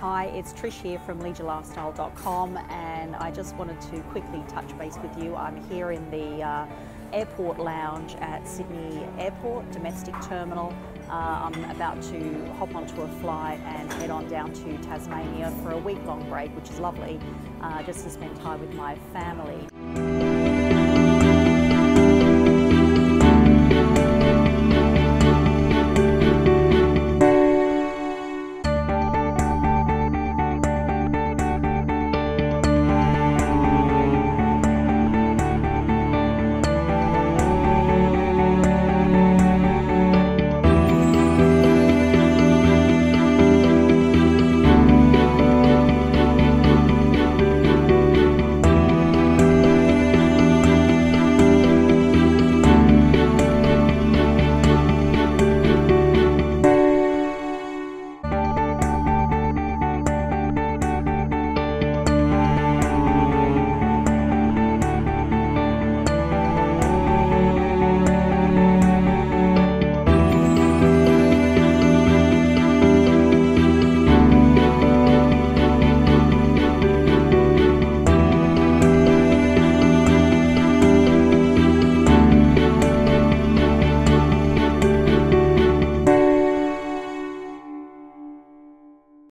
Hi, it's Trish here from LeadYourLifestyle.com and I just wanted to quickly touch base with you. I'm here in the uh, airport lounge at Sydney Airport Domestic Terminal. Uh, I'm about to hop onto a flight and head on down to Tasmania for a week long break, which is lovely, uh, just to spend time with my family.